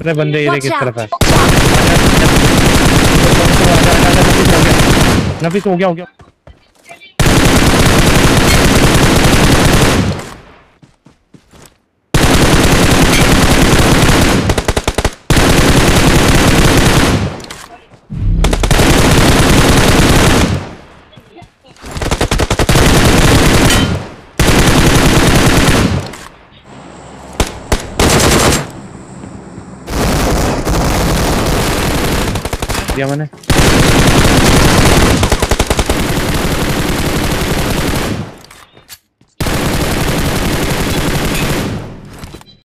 अरे बंदे ये किस तरफ़ है? नफीस हो गया हो गया। दिया मैंने।